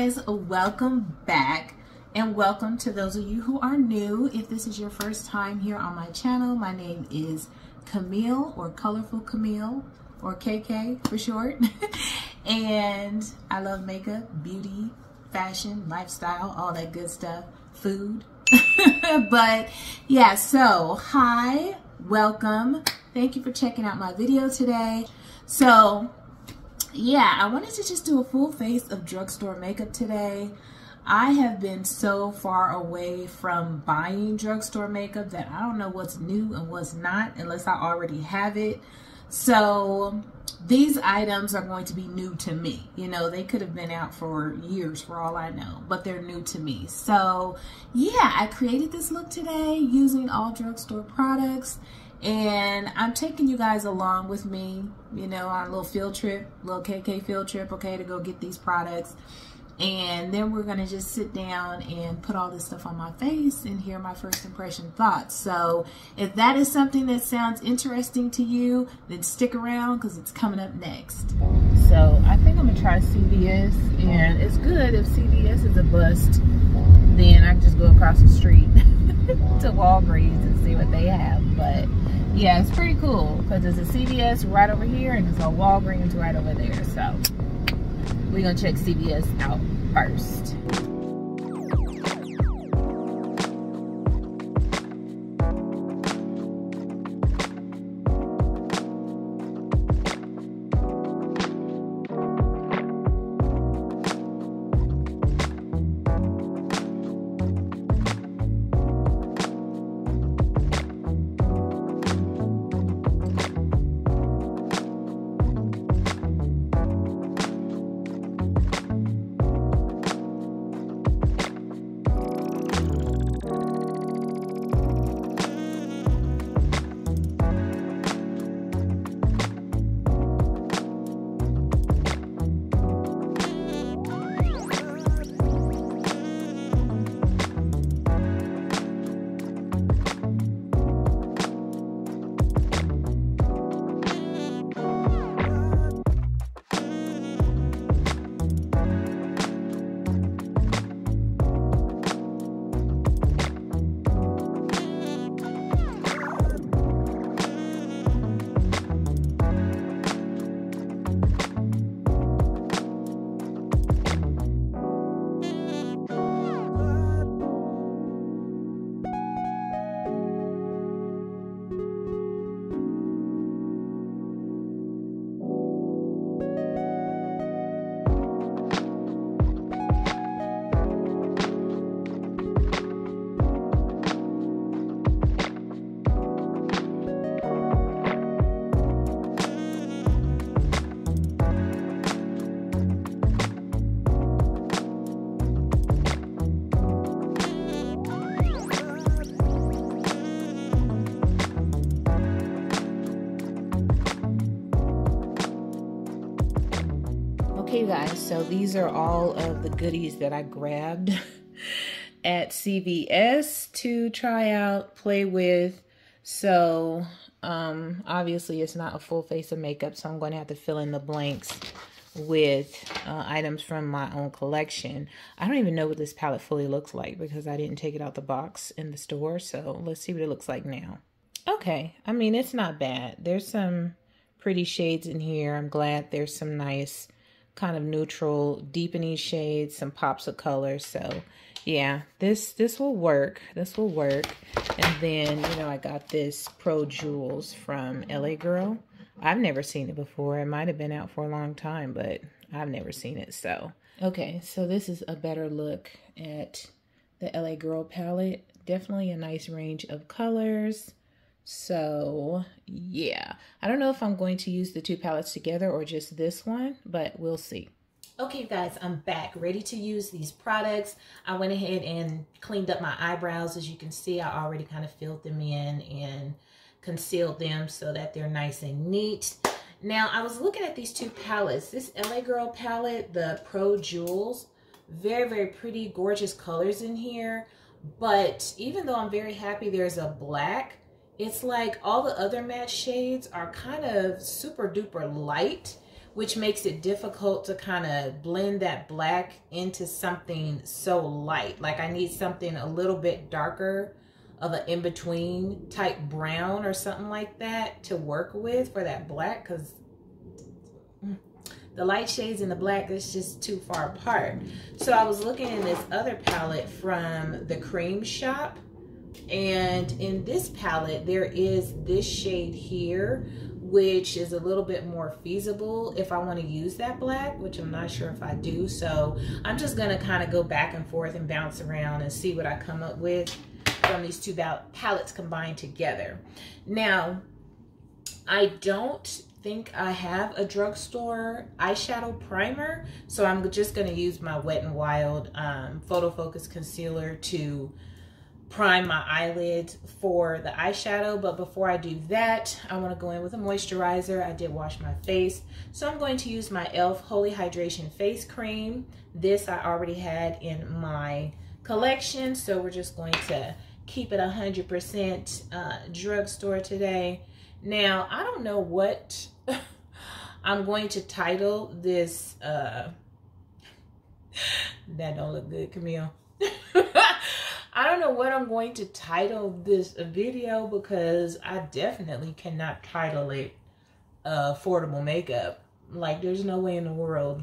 guys, welcome back and welcome to those of you who are new. If this is your first time here on my channel, my name is Kalmele or Kolorful Kalmele or KK for short. and I love makeup, beauty, fashion, lifestyle, all that good stuff, food. but yeah, so hi, welcome. Thank you for checking out my video today. So yeah, I wanted to just do a full face of drugstore makeup today. I have been so far away from buying drugstore makeup that I don't know what's new and what's not unless I already have it. So these items are going to be new to me. You know, they could have been out for years for all I know, but they're new to me. So yeah, I created this look today using all drugstore products and I'm taking you guys along with me, you know, on a little field trip, little KK field trip, okay, to go get these products. And then we're gonna just sit down and put all this stuff on my face and hear my first impression thoughts. So if that is something that sounds interesting to you, then stick around because it's coming up next. So I think I'm gonna try CVS and it's good if CVS is a bust, then I can just go across the street to Walgreens and see what they have. But yeah, it's pretty cool because there's a CVS right over here and there's a Walgreens right over there. So we're gonna check CVS out first. So these are all of the goodies that I grabbed at CVS to try out, play with. So, um, obviously, it's not a full face of makeup, so I'm going to have to fill in the blanks with uh, items from my own collection. I don't even know what this palette fully looks like because I didn't take it out the box in the store. So let's see what it looks like now. Okay, I mean, it's not bad. There's some pretty shades in here. I'm glad there's some nice kind of neutral deepening shades, some pops of color. So yeah, this this will work. This will work. And then, you know, I got this Pro Jewels from LA Girl. I've never seen it before. It might have been out for a long time, but I've never seen it. So, okay, so this is a better look at the LA Girl palette. Definitely a nice range of colors. So yeah, I don't know if I'm going to use the two palettes together or just this one, but we'll see. Okay, guys, I'm back, ready to use these products. I went ahead and cleaned up my eyebrows. As you can see, I already kind of filled them in and concealed them so that they're nice and neat. Now, I was looking at these two palettes. This LA Girl palette, the Pro Jewels, very, very pretty, gorgeous colors in here. But even though I'm very happy there's a black, it's like all the other matte shades are kind of super duper light, which makes it difficult to kind of blend that black into something so light. Like I need something a little bit darker of an in-between type brown or something like that to work with for that black because the light shades and the black is just too far apart. So I was looking in this other palette from the Cream Shop. And in this palette, there is this shade here, which is a little bit more feasible if I want to use that black, which I'm not sure if I do. So I'm just going to kind of go back and forth and bounce around and see what I come up with from these two palettes combined together. Now, I don't think I have a drugstore eyeshadow primer. So I'm just going to use my Wet n Wild um, Photo Focus Concealer to prime my eyelids for the eyeshadow. But before I do that, I want to go in with a moisturizer. I did wash my face. So I'm going to use my e.l.f. Holy Hydration Face Cream. This I already had in my collection. So we're just going to keep it 100% uh, drugstore today. Now, I don't know what I'm going to title this. Uh, that don't look good, Kalmele. I don't know what I'm going to title this video because I definitely cannot title it uh, affordable makeup. Like, there's no way in the world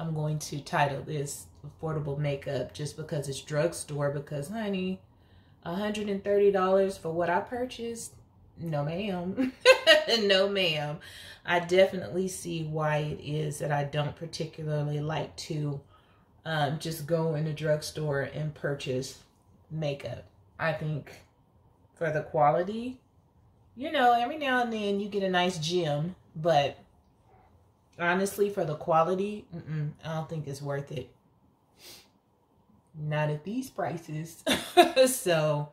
I'm going to title this affordable makeup just because it's drugstore. Because, honey, $130 for what I purchased? No, ma'am. no, ma'am. I definitely see why it is that I don't particularly like to um, just go in a drugstore and purchase makeup. I think for the quality, you know, every now and then you get a nice gem, but honestly, for the quality, I don't think it's worth it. Not at these prices. so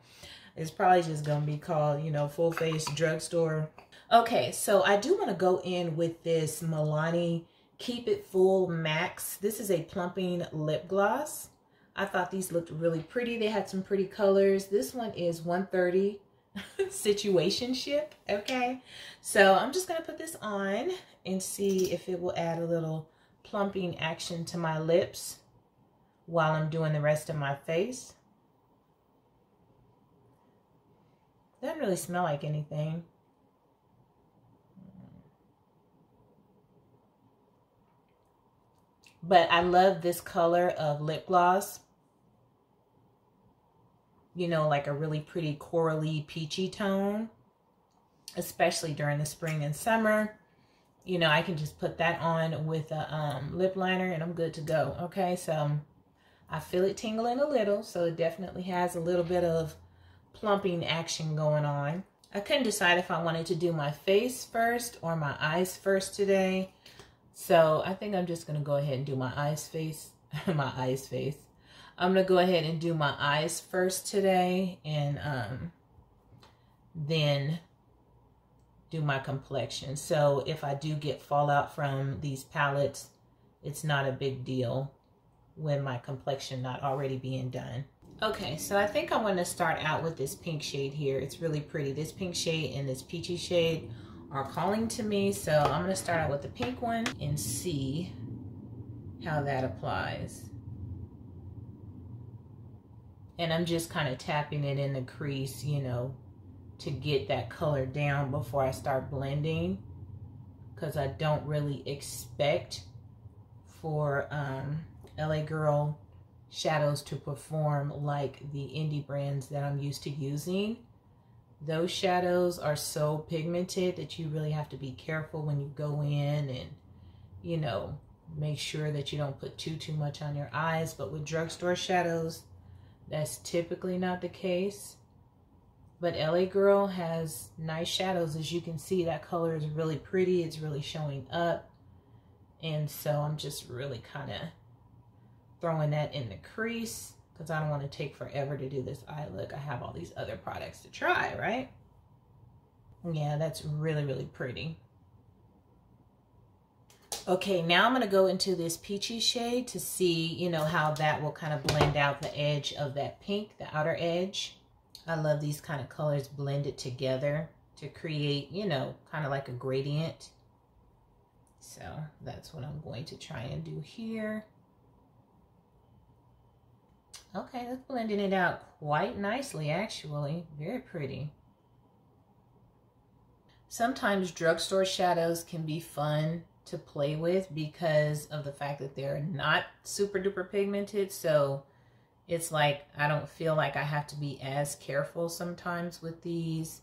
it's probably just going to be called, you know, full face drugstore. Okay, so I do want to go in with this Milani Keep It Full Max. This is a plumping lip gloss. I thought these looked really pretty. They had some pretty colors. This one is 130 Situationship, okay? So I'm just going to put this on and see if it will add a little plumping action to my lips while I'm doing the rest of my face. Doesn't really smell like anything. But I love this color of lip gloss. You know, like a really pretty corally peachy tone. Especially during the spring and summer. You know, I can just put that on with a um, lip liner and I'm good to go. Okay, so I feel it tingling a little, so it definitely has a little bit of plumping action going on. I couldn't decide if I wanted to do my face first or my eyes first today. So I think I'm just going to go ahead and do my eyes face, my eyes face. I'm going to go ahead and do my eyes first today and um, then do my complexion. So if I do get fallout from these palettes, it's not a big deal when my complexion not already being done. Okay, so I think I'm going to start out with this pink shade here. It's really pretty. This pink shade and this peachy shade are calling to me. So I'm going to start out with the pink one and see how that applies. And I'm just kind of tapping it in the crease, you know, to get that color down before I start blending. Because I don't really expect for um, LA Girl shadows to perform like the indie brands that I'm used to using. Those shadows are so pigmented that you really have to be careful when you go in and, you know, make sure that you don't put too, too much on your eyes. But with drugstore shadows, that's typically not the case. But LA Girl has nice shadows. As you can see, that color is really pretty. It's really showing up. And so I'm just really kind of throwing that in the crease because I don't want to take forever to do this eye look. I have all these other products to try, right? Yeah, that's really, really pretty. Okay, now I'm going to go into this peachy shade to see, you know, how that will kind of blend out the edge of that pink, the outer edge. I love these kind of colors blended together to create, you know, kind of like a gradient. So that's what I'm going to try and do here. Okay, that's blending it out quite nicely, actually. Very pretty. Sometimes drugstore shadows can be fun to play with because of the fact that they're not super duper pigmented. So it's like I don't feel like I have to be as careful sometimes with these.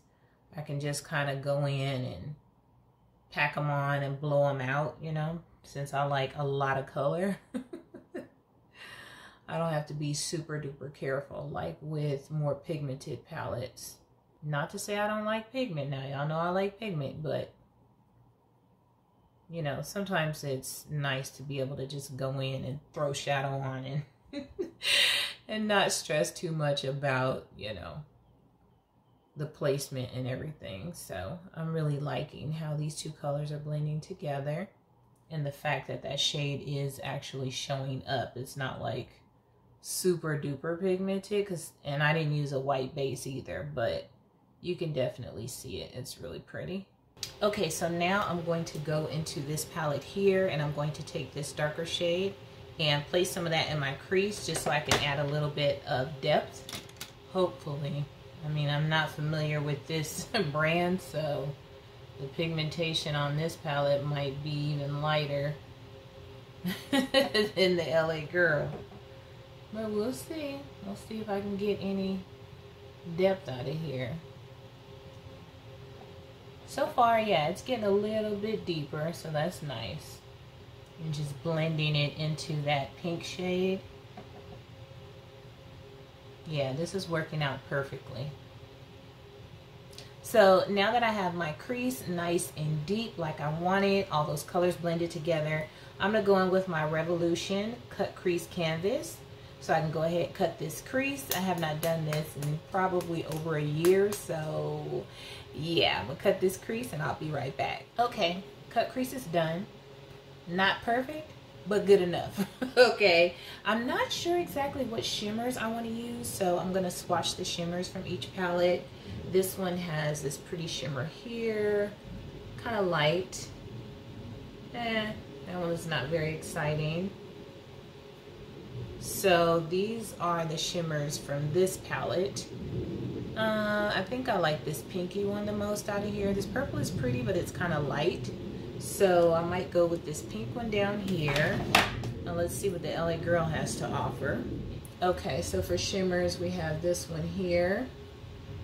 I can just kind of go in and pack them on and blow them out, you know, since I like a lot of color. I don't have to be super duper careful like with more pigmented palettes. Not to say I don't like pigment now. Y'all know I like pigment, but you know, sometimes it's nice to be able to just go in and throw shadow on and and not stress too much about, you know, the placement and everything. So I'm really liking how these two colors are blending together and the fact that that shade is actually showing up. It's not like super duper pigmented because and I didn't use a white base either but you can definitely see it it's really pretty okay so now I'm going to go into this palette here and I'm going to take this darker shade and place some of that in my crease just so I can add a little bit of depth hopefully I mean I'm not familiar with this brand so the pigmentation on this palette might be even lighter than the LA girl but we'll see. We'll see if I can get any depth out of here. So far, yeah, it's getting a little bit deeper, so that's nice. And just blending it into that pink shade. Yeah, this is working out perfectly. So now that I have my crease nice and deep like I wanted, all those colors blended together, I'm going to go in with my Revolution Cut Crease Canvas. So I can go ahead and cut this crease. I have not done this in probably over a year. So yeah, I'm gonna cut this crease and I'll be right back. Okay, cut crease is done. Not perfect, but good enough. okay, I'm not sure exactly what shimmers I want to use. So I'm gonna swatch the shimmers from each palette. This one has this pretty shimmer here, kind of light. Eh, that one is not very exciting. So these are the shimmers from this palette. Uh, I think I like this pinky one the most out of here. This purple is pretty, but it's kind of light. So I might go with this pink one down here. Now let's see what the LA Girl has to offer. Okay, so for shimmers, we have this one here,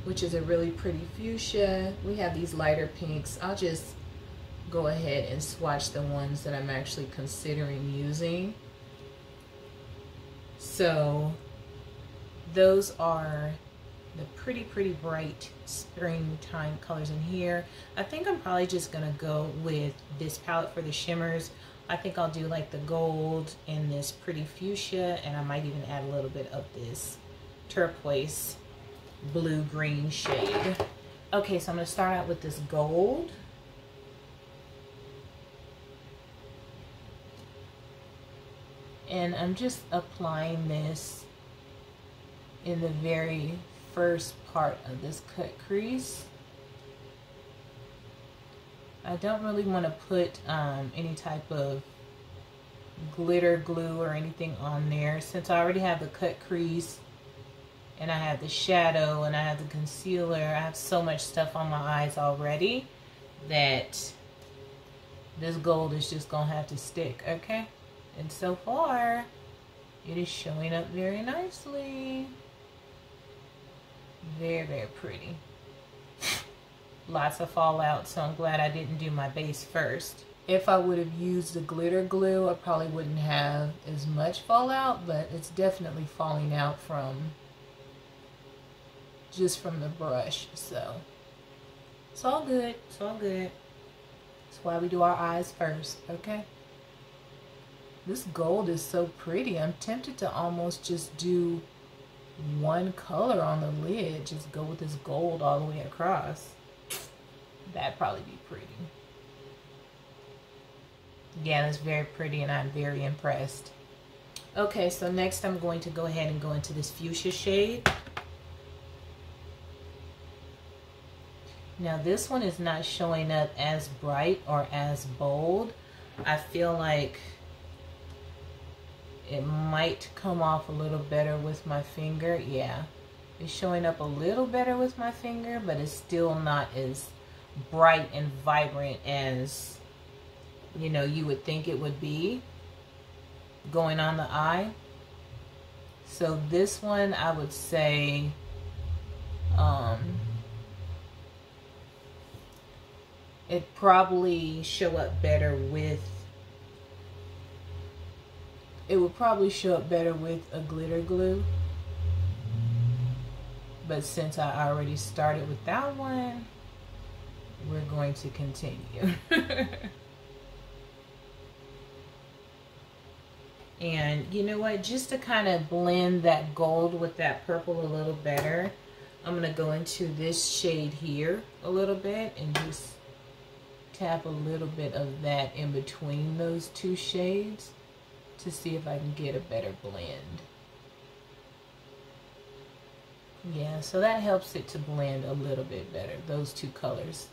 which is a really pretty fuchsia. We have these lighter pinks. I'll just go ahead and swatch the ones that I'm actually considering using. So those are the pretty, pretty bright springtime colors in here. I think I'm probably just going to go with this palette for the shimmers. I think I'll do like the gold and this pretty fuchsia, and I might even add a little bit of this turquoise blue-green shade. Okay, so I'm going to start out with this gold. and I'm just applying this in the very first part of this cut crease. I don't really want to put um, any type of glitter glue or anything on there since I already have the cut crease and I have the shadow and I have the concealer. I have so much stuff on my eyes already that this gold is just going to have to stick, okay? And so far, it is showing up very nicely. Very, very pretty. Lots of fallout, so I'm glad I didn't do my base first. If I would have used the glitter glue, I probably wouldn't have as much fallout, but it's definitely falling out from just from the brush, so it's all good, it's all good. That's why we do our eyes first, okay? This gold is so pretty. I'm tempted to almost just do one color on the lid. Just go with this gold all the way across. That'd probably be pretty. Yeah, that's very pretty and I'm very impressed. Okay, so next I'm going to go ahead and go into this fuchsia shade. Now this one is not showing up as bright or as bold, I feel like it might come off a little better with my finger. Yeah, it's showing up a little better with my finger, but it's still not as bright and vibrant as, you know, you would think it would be going on the eye. So this one, I would say, um, it probably show up better with it would probably show up better with a glitter glue. But since I already started with that one we're going to continue. And you know what? Just to kind of blend that gold with that purple a little better I'm going to go into this shade here a little bit and just tap a little bit of that in between those two shades to see if I can get a better blend. Yeah, so that helps it to blend a little bit better, those two colors.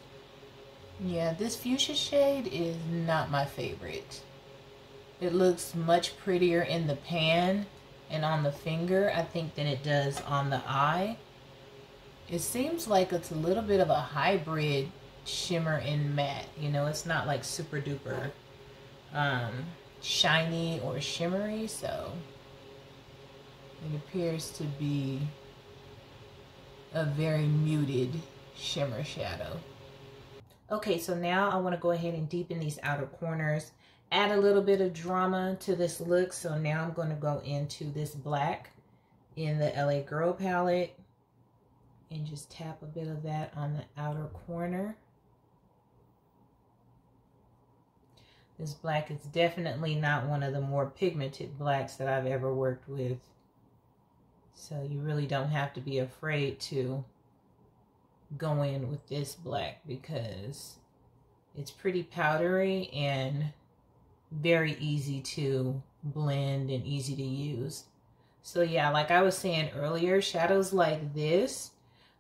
Yeah, this fuchsia shade is not my favorite. It looks much prettier in the pan and on the finger, I think, than it does on the eye. It seems like it's a little bit of a hybrid shimmer and matte. You know, it's not like super duper um, shiny or shimmery, so it appears to be a very muted shimmer shadow. Okay, so now I want to go ahead and deepen these outer corners, add a little bit of drama to this look. So now I'm going to go into this black in the LA Girl palette and just tap a bit of that on the outer corner. This black is definitely not one of the more pigmented blacks that I've ever worked with. So you really don't have to be afraid to go in with this black because it's pretty powdery and very easy to blend and easy to use. So yeah, like I was saying earlier, shadows like this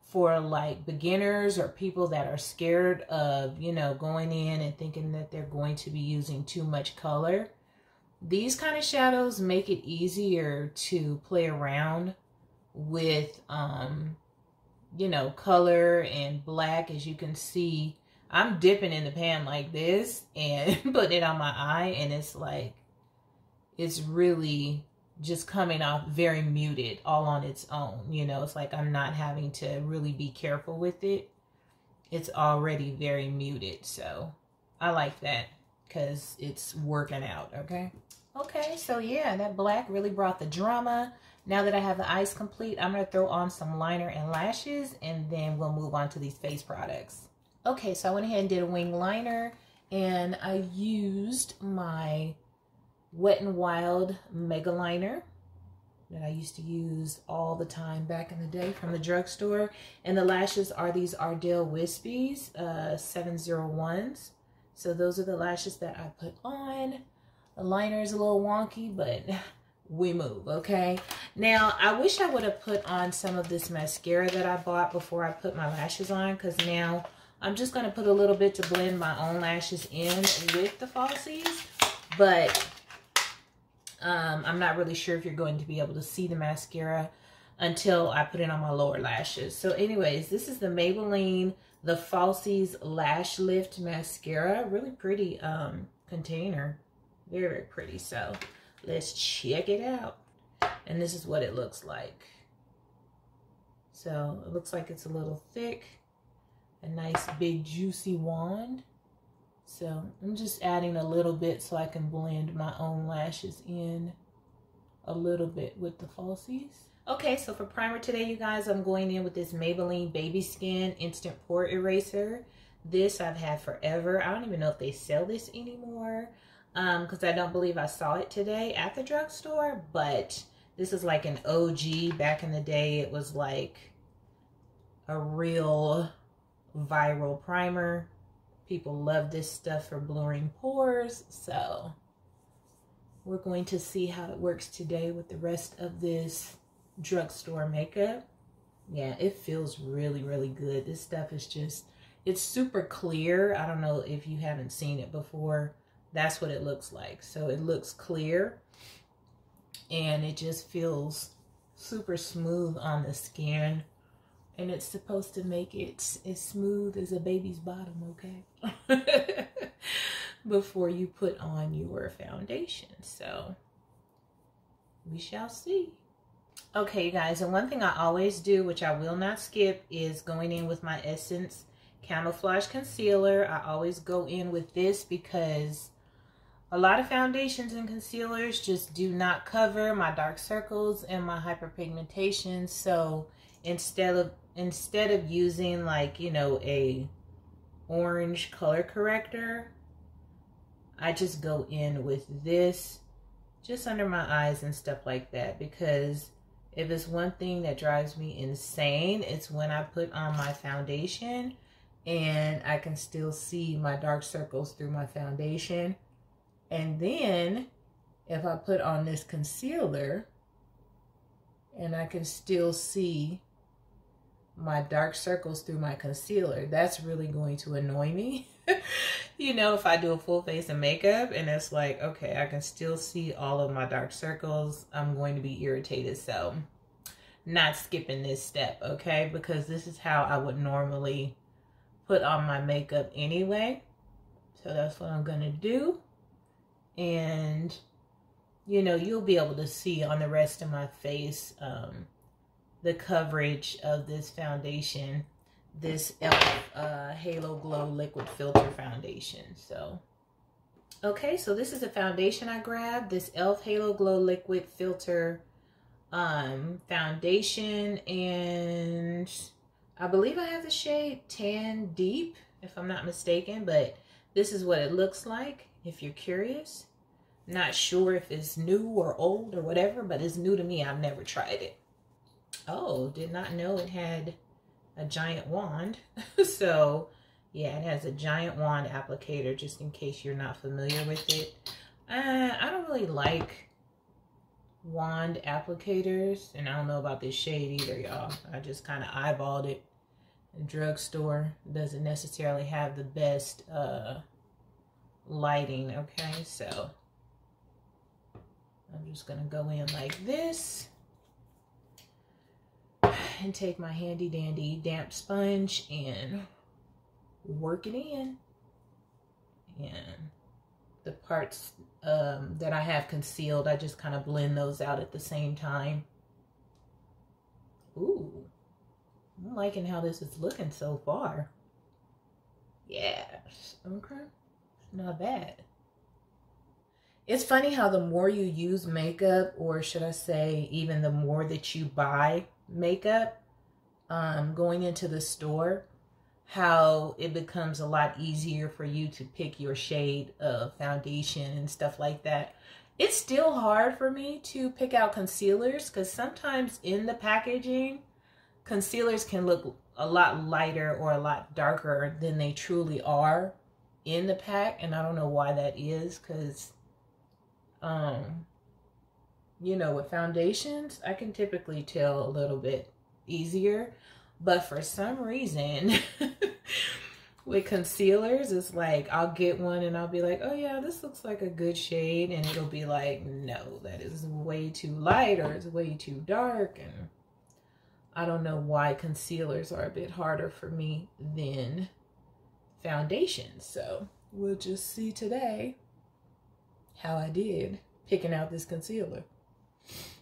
for like beginners or people that are scared of, you know, going in and thinking that they're going to be using too much color. These kind of shadows make it easier to play around with, um, you know, color and black. As you can see, I'm dipping in the pan like this and putting it on my eye and it's like, it's really just coming off very muted all on its own. You know, it's like I'm not having to really be careful with it. It's already very muted. So I like that because it's working out. Okay. Okay. So yeah, that black really brought the drama. Now that I have the eyes complete, I'm going to throw on some liner and lashes and then we'll move on to these face products. Okay. So I went ahead and did a wing liner and I used my Wet n Wild Mega Liner that I used to use all the time back in the day from the drugstore. And the lashes are these Ardell Wispies uh, 701s. So those are the lashes that I put on. The liner is a little wonky, but we move, okay? Now, I wish I would have put on some of this mascara that I bought before I put my lashes on because now I'm just going to put a little bit to blend my own lashes in with the falsies. But um, I'm not really sure if you're going to be able to see the mascara until I put it on my lower lashes. So anyways, this is the Maybelline The Falsies Lash Lift Mascara. Really pretty um, container. Very, very pretty. So let's check it out. And this is what it looks like. So it looks like it's a little thick. A nice big juicy wand. So I'm just adding a little bit so I can blend my own lashes in a little bit with the falsies. Okay, so for primer today, you guys, I'm going in with this Maybelline Baby Skin Instant Pore Eraser. This I've had forever. I don't even know if they sell this anymore because um, I don't believe I saw it today at the drugstore, but this is like an OG. Back in the day, it was like a real viral primer. People love this stuff for blurring pores. So we're going to see how it works today with the rest of this drugstore makeup. Yeah, it feels really, really good. This stuff is just, it's super clear. I don't know if you haven't seen it before, that's what it looks like. So it looks clear and it just feels super smooth on the skin. And it's supposed to make it as smooth as a baby's bottom, okay? Before you put on your foundation. So we shall see. Okay, you guys, and one thing I always do, which I will not skip, is going in with my Essence Camouflage Concealer. I always go in with this because a lot of foundations and concealers just do not cover my dark circles and my hyperpigmentation. So instead of instead of using like, you know, a orange color corrector, I just go in with this just under my eyes and stuff like that. Because if it's one thing that drives me insane, it's when I put on my foundation and I can still see my dark circles through my foundation. And then if I put on this concealer and I can still see my dark circles through my concealer, that's really going to annoy me. you know, if I do a full face of makeup and it's like, okay, I can still see all of my dark circles, I'm going to be irritated. So not skipping this step, okay? Because this is how I would normally put on my makeup anyway. So that's what I'm going to do and you know you'll be able to see on the rest of my face um, the coverage of this foundation this e.l.f. Uh, Halo Glow Liquid Filter Foundation. So, okay, so this is the foundation I grabbed. This e.l.f. Halo Glow Liquid Filter um, Foundation. And I believe I have the shade Tan Deep, if I'm not mistaken. But this is what it looks like, if you're curious. Not sure if it's new or old or whatever, but it's new to me. I've never tried it. Oh, did not know it had a giant wand. so, yeah, it has a giant wand applicator just in case you're not familiar with it. Uh, I don't really like wand applicators, and I don't know about this shade either, y'all. I just kind of eyeballed it. The drugstore doesn't necessarily have the best uh, lighting, okay? So, I'm just going to go in like this and take my handy dandy damp sponge and work it in. And the parts um, that I have concealed, I just kind of blend those out at the same time. Ooh, I'm liking how this is looking so far. Yes, okay, not bad. It's funny how the more you use makeup, or should I say, even the more that you buy makeup um, going into the store, how it becomes a lot easier for you to pick your shade of foundation and stuff like that. It's still hard for me to pick out concealers because sometimes in the packaging, concealers can look a lot lighter or a lot darker than they truly are in the pack. And I don't know why that is because um, you know, with foundations, I can typically tell a little bit easier. But for some reason, with concealers, it's like I'll get one and I'll be like, oh yeah, this looks like a good shade. And it'll be like, no, that is way too light or it's way too dark. And I don't know why concealers are a bit harder for me than foundations. So we'll just see today how I did picking out this concealer.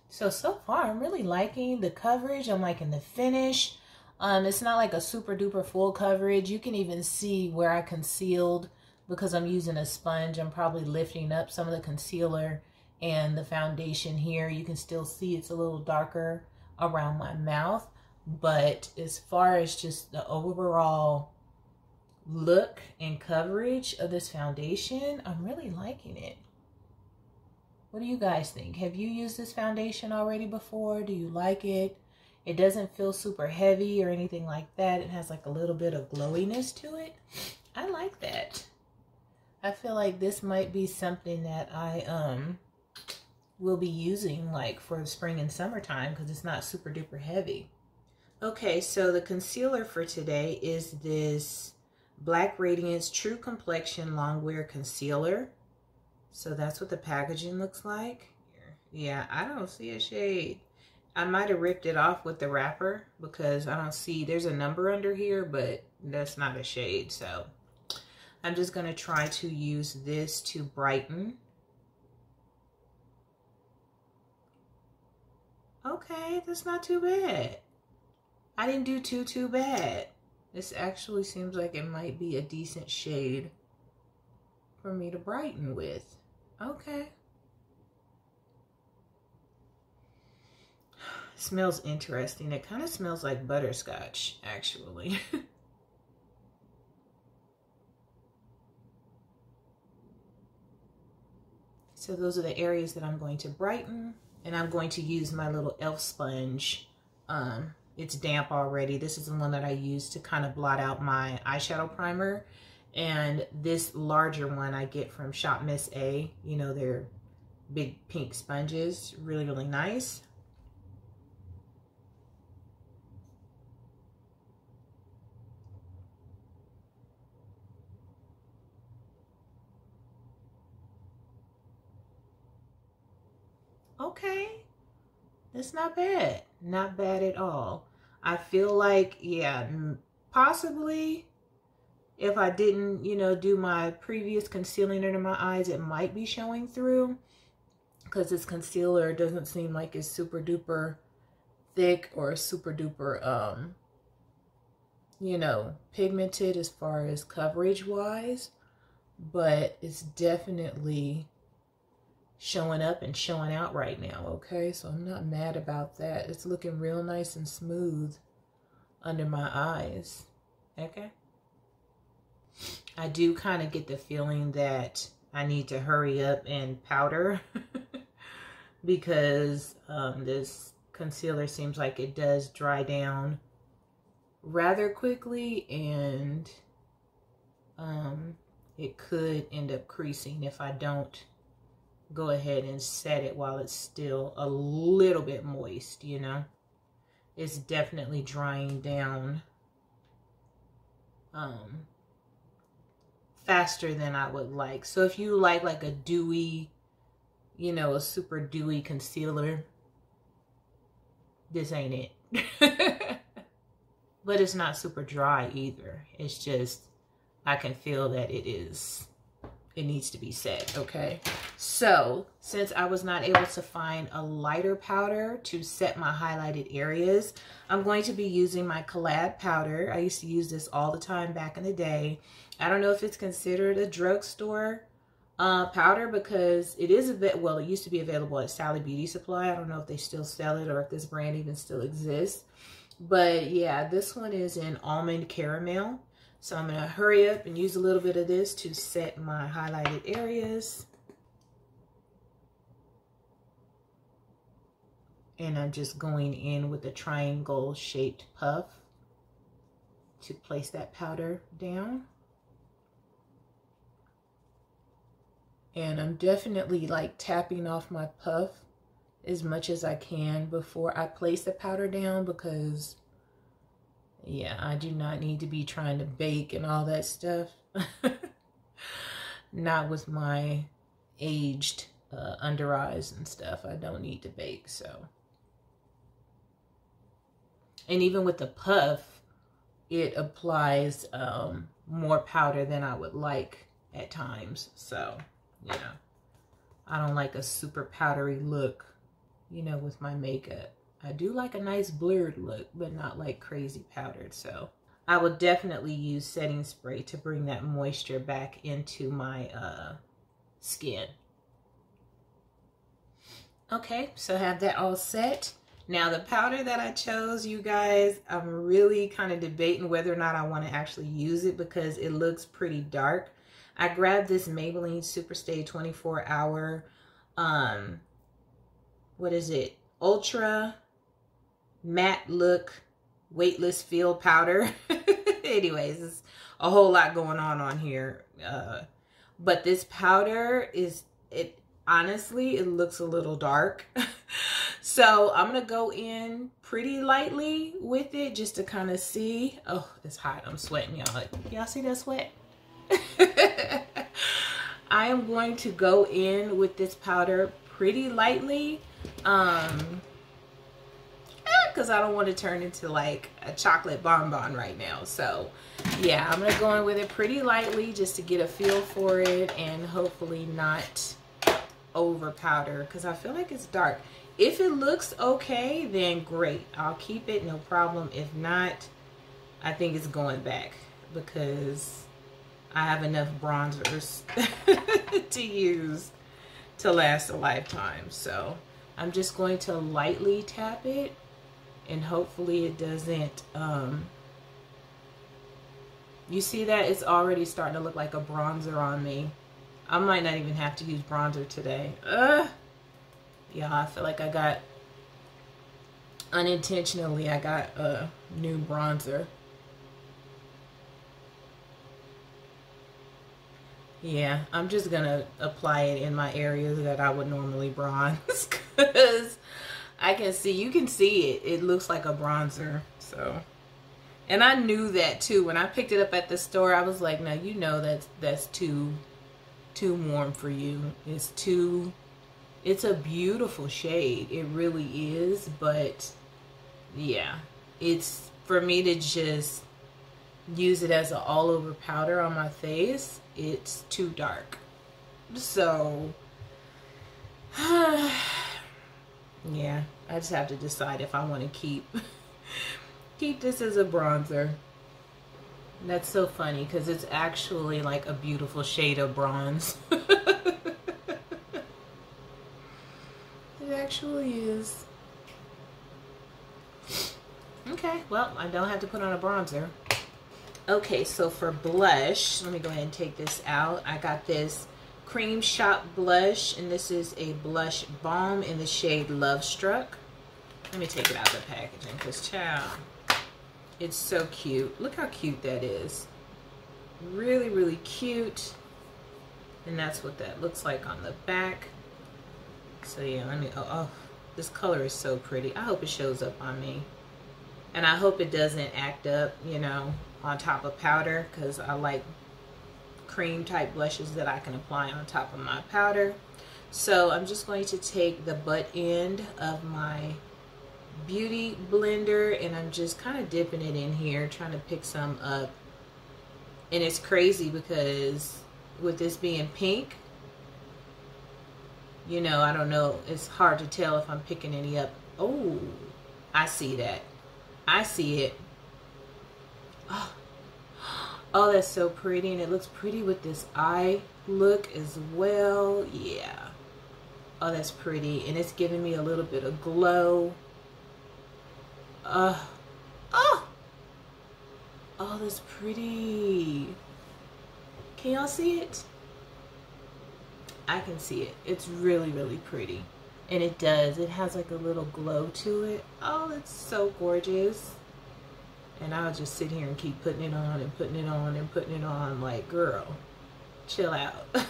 So, so far, I'm really liking the coverage. I'm liking the finish. Um, it's not like a super duper full coverage. You can even see where I concealed because I'm using a sponge. I'm probably lifting up some of the concealer and the foundation here. You can still see it's a little darker around my mouth. But as far as just the overall look and coverage of this foundation, I'm really liking it. What do you guys think? Have you used this foundation already before? Do you like it? It doesn't feel super heavy or anything like that. It has like a little bit of glowiness to it. I like that. I feel like this might be something that I um will be using like for the spring and summertime because it's not super duper heavy. Okay, so the concealer for today is this Black Radiance True Complexion Longwear Concealer So that's what the packaging looks like. Yeah, I don't see a shade. I might have ripped it off with the wrapper because I don't see, there's a number under here, but that's not a shade. So I'm just going to try to use this to brighten. Okay, that's not too bad. I didn't do too, too bad. This actually seems like it might be a decent shade for me to brighten with. Okay. smells interesting. It kind of smells like butterscotch, actually. so those are the areas that I'm going to brighten. And I'm going to use my little e.l.f. sponge. Um, it's damp already. This is the one that I use to kind of blot out my eyeshadow primer. And this larger one I get from Shop Miss A. You know, they're big pink sponges. Really, really nice. okay, that's not bad. Not bad at all. I feel like, yeah, possibly if I didn't, you know, do my previous concealing under my eyes, it might be showing through because this concealer doesn't seem like it's super duper thick or super duper, um, you know, pigmented as far as coverage wise, but it's definitely showing up and showing out right now, okay? So I'm not mad about that. It's looking real nice and smooth under my eyes, okay? I do kind of get the feeling that I need to hurry up and powder because um, this concealer seems like it does dry down rather quickly and um, it could end up creasing if I don't go ahead and set it while it's still a little bit moist, you know. It's definitely drying down um, faster than I would like. So if you like like a dewy, you know, a super dewy concealer, this ain't it. but it's not super dry either. It's just, I can feel that it is it needs to be set, okay? So, since I was not able to find a lighter powder to set my highlighted areas, I'm going to be using my Collab powder. I used to use this all the time back in the day. I don't know if it's considered a drugstore uh, powder because it is a bit, well, it used to be available at Sally Beauty Supply. I don't know if they still sell it or if this brand even still exists. But yeah, this one is in almond caramel. So I'm going to hurry up and use a little bit of this to set my highlighted areas. And I'm just going in with a triangle shaped puff to place that powder down. And I'm definitely like tapping off my puff as much as I can before I place the powder down because yeah, I do not need to be trying to bake and all that stuff. not with my aged uh, under eyes and stuff. I don't need to bake, so. And even with the puff, it applies um, more powder than I would like at times. So, yeah. I don't like a super powdery look, you know, with my makeup. I do like a nice blurred look, but not like crazy powdered. So I will definitely use setting spray to bring that moisture back into my uh, skin. Okay, so have that all set. Now the powder that I chose, you guys, I'm really kind of debating whether or not I want to actually use it because it looks pretty dark. I grabbed this Maybelline Superstay 24 hour, um, what is it? Ultra matte look weightless feel powder. Anyways, it's a whole lot going on on here. Uh, but this powder is, it honestly, it looks a little dark. so I'm going to go in pretty lightly with it just to kind of see. Oh, it's hot. I'm sweating, y'all. Y'all see that sweat? I am going to go in with this powder pretty lightly. Um, because I don't want to turn into like a chocolate bonbon right now. So yeah, I'm going to go in with it pretty lightly just to get a feel for it and hopefully not over powder because I feel like it's dark. If it looks okay, then great. I'll keep it, no problem. If not, I think it's going back because I have enough bronzers to use to last a lifetime. So I'm just going to lightly tap it and hopefully it doesn't um you see that it's already starting to look like a bronzer on me. I might not even have to use bronzer today. Uh yeah I feel like I got unintentionally I got a new bronzer. Yeah I'm just gonna apply it in my areas that I would normally bronze because I can see, you can see it. It looks like a bronzer. So, and I knew that too. When I picked it up at the store, I was like, now you know that's, that's too, too warm for you. It's too, it's a beautiful shade. It really is. But yeah, it's for me to just use it as an all over powder on my face. It's too dark. So, yeah, I just have to decide if I want to keep keep this as a bronzer. That's so funny because it's actually like a beautiful shade of bronze. it actually is. Okay, well, I don't have to put on a bronzer. Okay, so for blush, let me go ahead and take this out. I got this Crème Shop Blush, and this is a blush balm in the shade Love Struck. Let me take it out of the packaging, because child, it's so cute. Look how cute that is. Really, really cute. And that's what that looks like on the back. So yeah, let me, oh, oh, this color is so pretty. I hope it shows up on me. And I hope it doesn't act up, you know, on top of powder, because I like cream type blushes that I can apply on top of my powder. So I'm just going to take the butt end of my beauty blender and I'm just kind of dipping it in here trying to pick some up. And it's crazy because with this being pink you know I don't know it's hard to tell if I'm picking any up. Oh I see that. I see it. Oh Oh, that's so pretty. And it looks pretty with this eye look as well. Yeah. Oh, that's pretty. And it's giving me a little bit of glow. Uh, oh. Oh, that's pretty. Can y'all see it? I can see it. It's really, really pretty. And it does. It has like a little glow to it. Oh, it's so gorgeous and I'll just sit here and keep putting it on and putting it on and putting it on like girl chill out.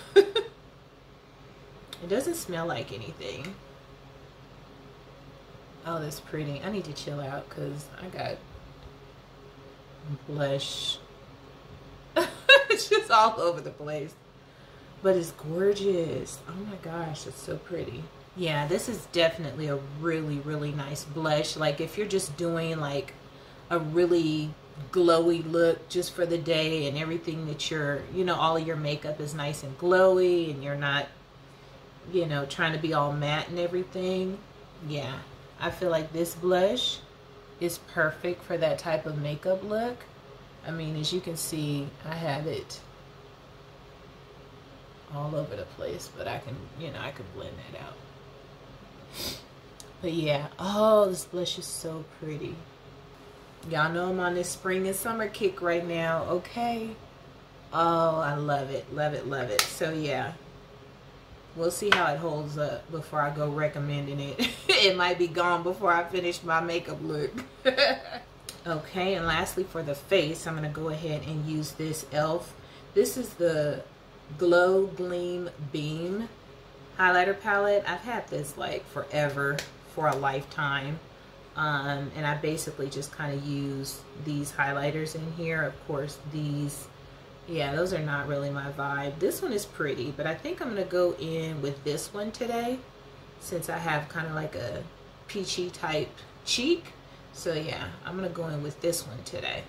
It doesn't smell like anything. Oh that's pretty. I need to chill out because I got blush. It's just all over the place. But it's gorgeous. Oh my gosh it's so pretty. Yeah this is definitely a really really nice blush. Like if you're just doing like a really glowy look just for the day and everything that you're, you know, all of your makeup is nice and glowy and you're not, you know, trying to be all matte and everything. Yeah, I feel like this blush is perfect for that type of makeup look. I mean, as you can see, I have it all over the place, but I can, you know, I can blend that out. But yeah, oh, this blush is so pretty. Y'all know I'm on this spring and summer kick right now, okay? Oh, I love it, love it, love it. So yeah, we'll see how it holds up before I go recommending it. it might be gone before I finish my makeup look. okay, and lastly for the face, I'm to go ahead and use this e.l.f. This is the Glow Gleam Beam highlighter palette. I've had this like forever, for a lifetime. Um, and I basically just kind of use these highlighters in here. Of course, these yeah, those are not really my vibe. This one is pretty, but I think I'm going to go in with this one today since I have kind of like a peachy type cheek. So yeah, I'm going to go in with this one today.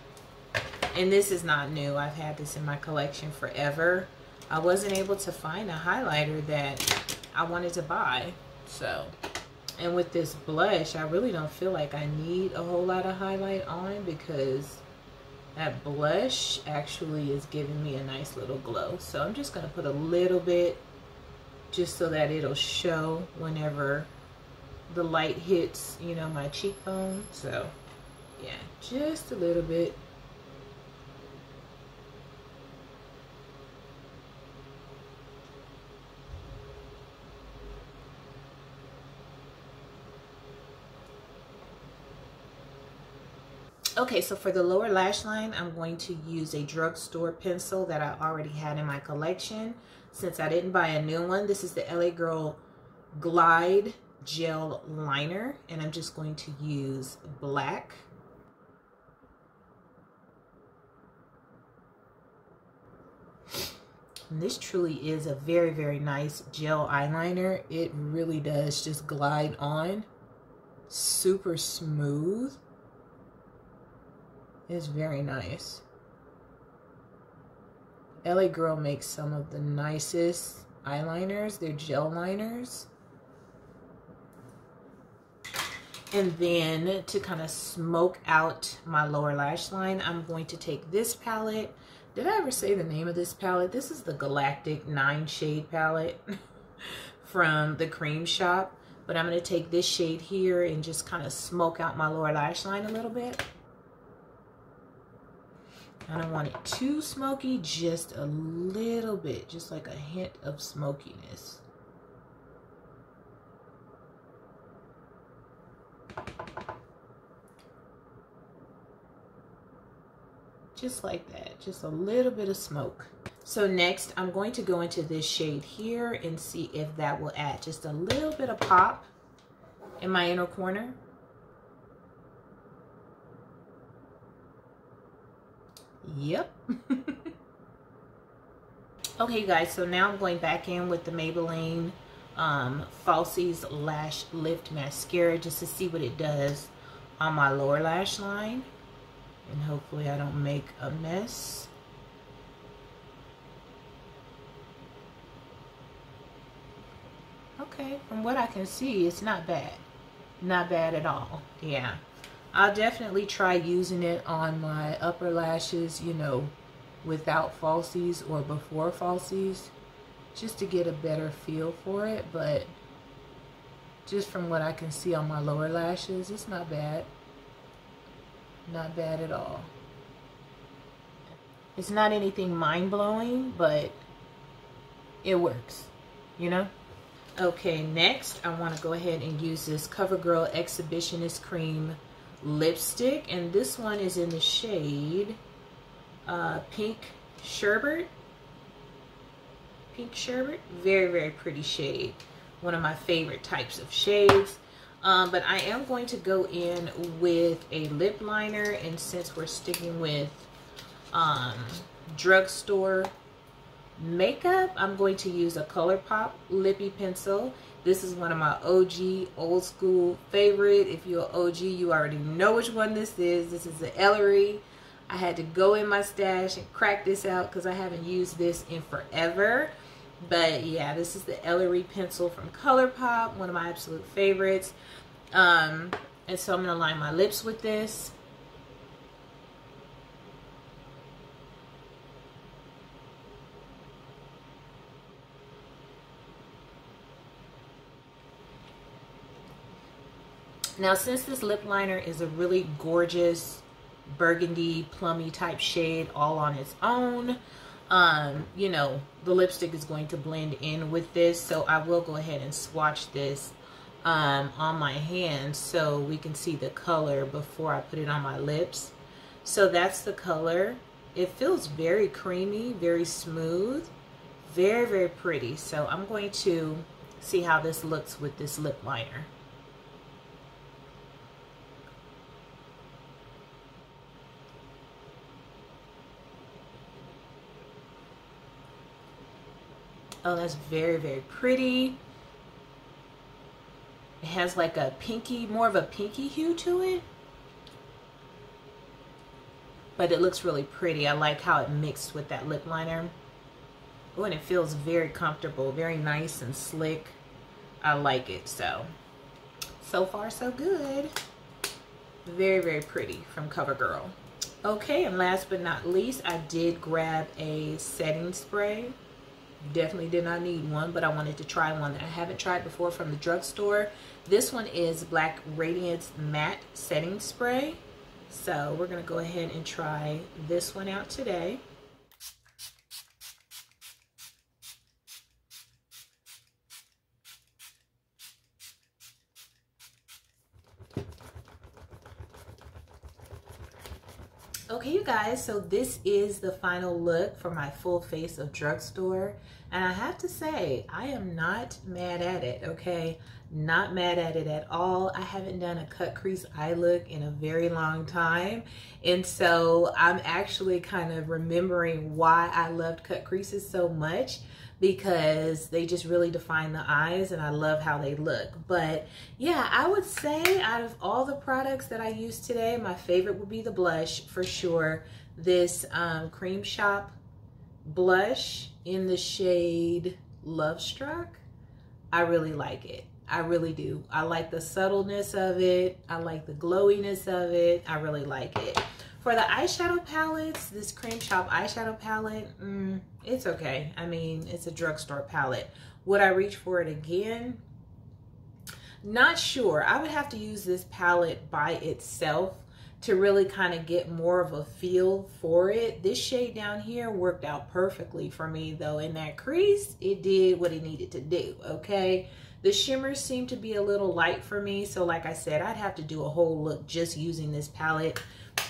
And this is not new. I've had this in my collection forever. I wasn't able to find a highlighter that I wanted to buy. So, and with this blush, I really don't feel like I need a whole lot of highlight on because that blush actually is giving me a nice little glow. So I'm just going to put a little bit just so that it'll show whenever the light hits, you know, my cheekbone. So yeah, just a little bit. Okay, so for the lower lash line, I'm going to use a drugstore pencil that I already had in my collection. Since I didn't buy a new one, this is the LA Girl Glide Gel Liner. And I'm just going to use black. And this truly is a very, very nice gel eyeliner. It really does just glide on. Super smooth is very nice. LA Girl makes some of the nicest eyeliners. They're gel liners. And then to kind of smoke out my lower lash line, I'm going to take this palette. Did I ever say the name of this palette? This is the Galactic 9 Shade palette from the Crème Shop. But I'm going to take this shade here and just kind of smoke out my lower lash line a little bit. I don't want it too smoky, just a little bit, just like a hint of smokiness. Just like that, just a little bit of smoke. So next, I'm going to go into this shade here and see if that will add just a little bit of pop in my inner corner. Yep. okay, guys, so now I'm going back in with the Maybelline um, Falsies Lash Lift Mascara just to see what it does on my lower lash line. And hopefully I don't make a mess. Okay, from what I can see, it's not bad. Not bad at all. Yeah. I'll definitely try using it on my upper lashes, you know, without falsies or before falsies, just to get a better feel for it. But just from what I can see on my lower lashes, it's not bad. Not bad at all. It's not anything mind-blowing, but it works, you know? Okay, next I want to go ahead and use this CoverGirl Exhibitionist Cream lipstick and this one is in the shade uh, pink sherbet. Pink sherbet? Very very pretty shade. One of my favorite types of shades. Um, but I am going to go in with a lip liner and since we're sticking with um, drugstore makeup I'm going to use a ColourPop lippie pencil this is one of my OG old school favorite. If you're OG, you already know which one this is. This is the Ellery. I had to go in my stash and crack this out because I haven't used this in forever. But yeah, this is the Ellery pencil from ColourPop, one of my absolute favorites. Um, and so I'm going to line my lips with this. Now, since this lip liner is a really gorgeous burgundy, plummy type shade all on its own, um, you know, the lipstick is going to blend in with this. So I will go ahead and swatch this um, on my hand so we can see the color before I put it on my lips. So that's the color. It feels very creamy, very smooth, very, very pretty. So I'm going to see how this looks with this lip liner. Oh, that's very, very pretty. It has like a pinky, more of a pinky hue to it. But it looks really pretty. I like how it mixed with that lip liner. Oh, and it feels very comfortable, very nice and slick. I like it, so. So far, so good. Very, very pretty from CoverGirl. Okay, and last but not least, I did grab a setting spray. Definitely did not need one, but I wanted to try one that I haven't tried before from the drugstore. This one is Black Radiance Matte Setting Spray. So we're going to go ahead and try this one out today. Okay, you guys, so this is the final look for my full face of drugstore. And I have to say, I am not mad at it, okay? Not mad at it at all. I haven't done a cut crease eye look in a very long time. And so I'm actually kind of remembering why I loved cut creases so much because they just really define the eyes and I love how they look. But yeah, I would say out of all the products that I used today, my favorite would be the blush for sure. This um, Crème Shop blush in the shade Love Struck. I really like it. I really do. I like the subtleness of it. I like the glowiness of it. I really like it. For the eyeshadow palettes, this Crème Shop eyeshadow palette, mm, it's okay. I mean, it's a drugstore palette. Would I reach for it again? Not sure. I would have to use this palette by itself to really kind of get more of a feel for it. This shade down here worked out perfectly for me though. In that crease, it did what it needed to do, okay? The shimmers seem to be a little light for me. So like I said, I'd have to do a whole look just using this palette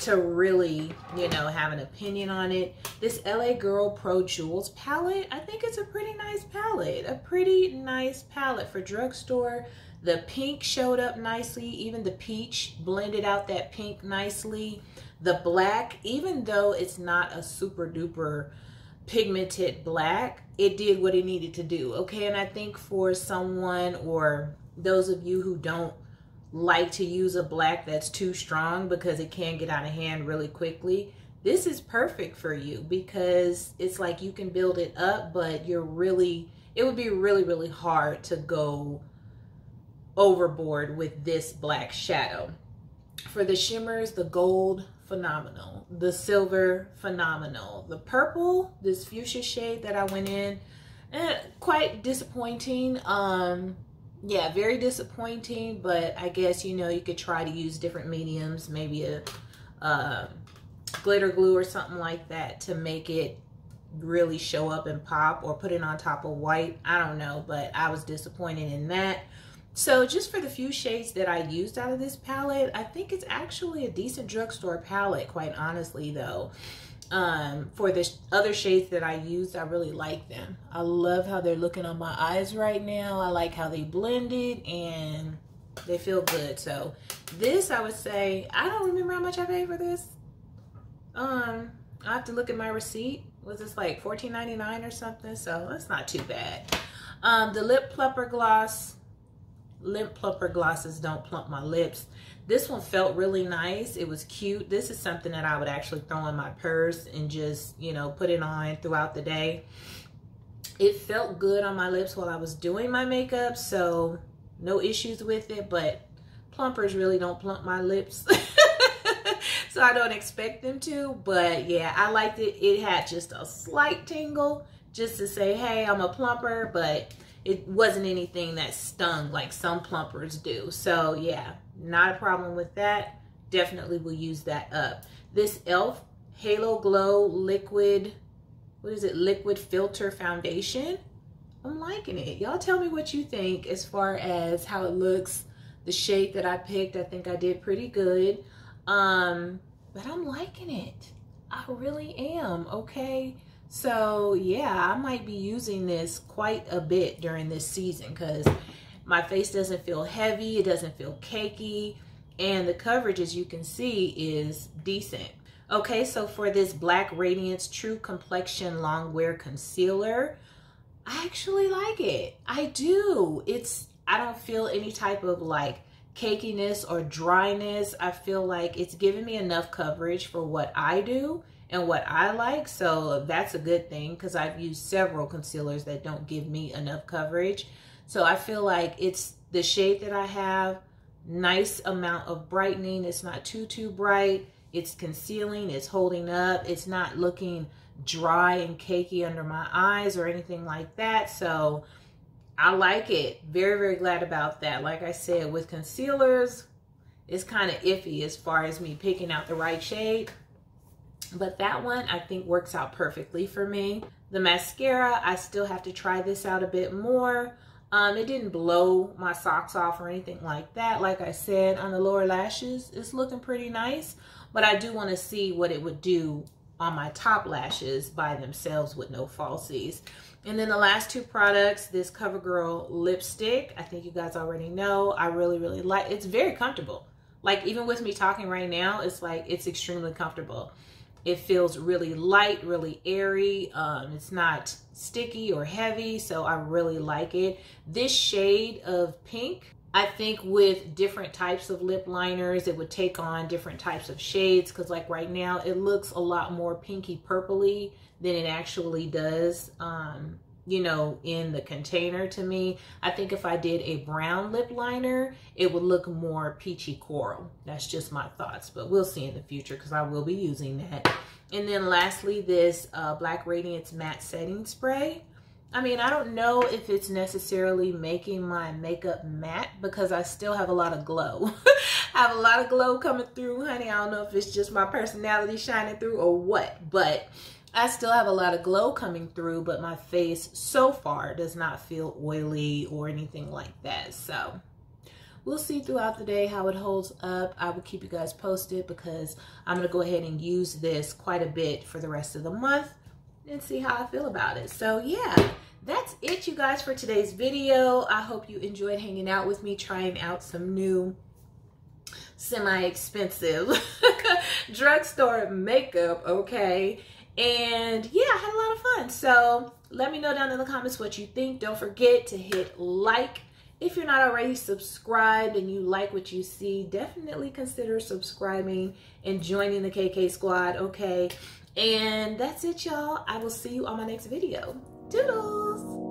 to really, you know, have an opinion on it. This LA Girl Pro Jewels palette, I think it's a pretty nice palette. A pretty nice palette for drugstore. The pink showed up nicely. Even the peach blended out that pink nicely. The black, even though it's not a super duper pigmented black, it did what it needed to do. Okay, and I think for someone or those of you who don't like to use a black that's too strong because it can get out of hand really quickly, this is perfect for you because it's like you can build it up, but you're really, it would be really, really hard to go overboard with this black shadow. For the shimmers, the gold, phenomenal. The silver, phenomenal. The purple, this fuchsia shade that I went in, eh, quite disappointing. Um, yeah, very disappointing, but I guess, you know, you could try to use different mediums, maybe a uh, glitter glue or something like that to make it really show up and pop or put it on top of white. I don't know, but I was disappointed in that. So just for the few shades that I used out of this palette, I think it's actually a decent drugstore palette, quite honestly, though um, for the other shades that I used, I really like them. I love how they're looking on my eyes right now. I like how they blended and they feel good. So this, I would say, I don't remember how much I paid for this. Um, I have to look at my receipt. Was this like $14.99 or something? So that's not too bad. Um, the Lip Plumper Gloss. Lip Plumper Glosses don't plump my lips. This one felt really nice. It was cute. This is something that I would actually throw in my purse and just, you know, put it on throughout the day. It felt good on my lips while I was doing my makeup, so no issues with it, but plumpers really don't plump my lips. so I don't expect them to, but yeah, I liked it. It had just a slight tingle just to say, hey, I'm a plumper, but it wasn't anything that stung like some plumpers do. So yeah, not a problem with that. Definitely will use that up. This e.l.f. Halo Glow Liquid, what is it? Liquid Filter Foundation. I'm liking it. Y'all tell me what you think as far as how it looks. The shade that I picked, I think I did pretty good. Um, but I'm liking it. I really am, okay? So yeah, I might be using this quite a bit during this season because my face doesn't feel heavy, it doesn't feel cakey, and the coverage, as you can see, is decent. Okay, so for this Black Radiance True Complexion Long Wear Concealer, I actually like it. I do. It's, I don't feel any type of like cakiness or dryness. I feel like it's giving me enough coverage for what I do and what I like. So that's a good thing because I've used several concealers that don't give me enough coverage. So I feel like it's the shade that I have, nice amount of brightening. It's not too, too bright. It's concealing, it's holding up. It's not looking dry and cakey under my eyes or anything like that. So I like it. Very, very glad about that. Like I said, with concealers, it's kind of iffy as far as me picking out the right shade. But that one I think works out perfectly for me. The mascara, I still have to try this out a bit more. Um, it didn't blow my socks off or anything like that. Like I said, on the lower lashes, it's looking pretty nice. But I do want to see what it would do on my top lashes by themselves with no falsies. And then the last two products, this CoverGirl lipstick. I think you guys already know. I really, really like It's very comfortable. Like even with me talking right now, it's like it's extremely comfortable. It feels really light, really airy. Um, it's not sticky or heavy, so I really like it. This shade of pink, I think with different types of lip liners, it would take on different types of shades because like right now, it looks a lot more pinky purpley than it actually does. Um, you know, in the container to me. I think if I did a brown lip liner, it would look more peachy coral. That's just my thoughts, but we'll see in the future because I will be using that. And then lastly, this uh, Black Radiance Matte Setting Spray. I mean, I don't know if it's necessarily making my makeup matte because I still have a lot of glow. I have a lot of glow coming through, honey. I don't know if it's just my personality shining through or what, but I still have a lot of glow coming through, but my face so far does not feel oily or anything like that. So we'll see throughout the day how it holds up. I will keep you guys posted because I'm going to go ahead and use this quite a bit for the rest of the month and see how I feel about it. So yeah, that's it you guys for today's video. I hope you enjoyed hanging out with me, trying out some new semi-expensive drugstore makeup, okay? And yeah, I had a lot of fun. So let me know down in the comments what you think. Don't forget to hit like. If you're not already subscribed and you like what you see, definitely consider subscribing and joining the KK squad, okay? And that's it, y'all. I will see you on my next video. Toodles!